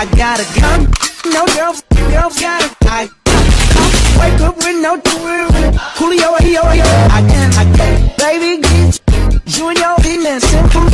I gotta come, no girl, girl gotta I, I wake up with no twirling. Coolio, yo, yo, I can, I can, baby, get you and your penis simple.